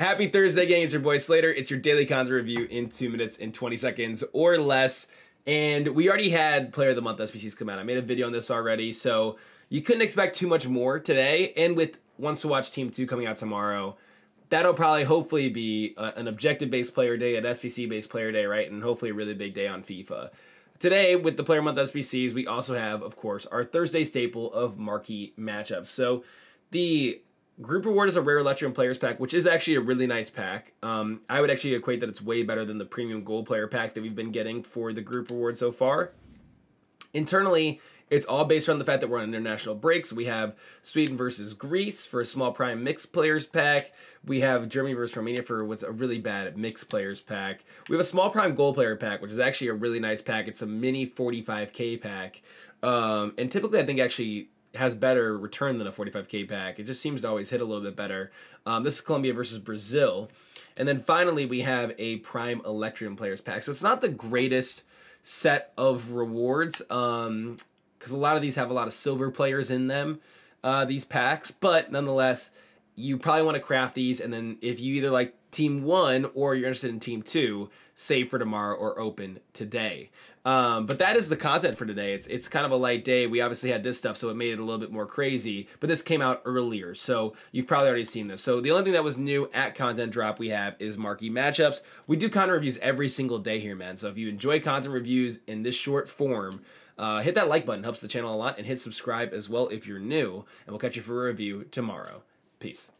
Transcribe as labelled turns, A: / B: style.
A: Happy Thursday, gang. It's your boy Slater. It's your daily content review in two minutes and 20 seconds or less. And we already had Player of the Month SBCs come out. I made a video on this already, so you couldn't expect too much more today. And with Ones to Watch Team 2 coming out tomorrow, that'll probably hopefully be a, an objective based player day, an SBC based player day, right? And hopefully a really big day on FIFA. Today, with the Player of Month SBCs, we also have, of course, our Thursday staple of marquee matchups. So the Group Reward is a rare Electrium Players pack, which is actually a really nice pack. Um, I would actually equate that it's way better than the Premium Gold Player pack that we've been getting for the Group Reward so far. Internally, it's all based on the fact that we're on international breaks. We have Sweden versus Greece for a small prime mixed players pack. We have Germany versus Romania for what's a really bad mixed players pack. We have a small prime gold player pack, which is actually a really nice pack. It's a mini 45k pack. Um, and typically, I think actually has better return than a 45k pack. It just seems to always hit a little bit better. Um, this is Colombia versus Brazil. And then finally, we have a Prime Electrium Players pack. So it's not the greatest set of rewards because um, a lot of these have a lot of silver players in them, uh, these packs. But nonetheless, you probably want to craft these. And then if you either like team one or you're interested in team two, save for tomorrow or open today. Um, but that is the content for today. It's it's kind of a light day. We obviously had this stuff, so it made it a little bit more crazy. But this came out earlier, so you've probably already seen this. So the only thing that was new at content drop we have is marquee matchups. We do content reviews every single day here, man. So if you enjoy content reviews in this short form, uh, hit that like button. Helps the channel a lot, and hit subscribe as well if you're new. And we'll catch you for a review tomorrow. Peace.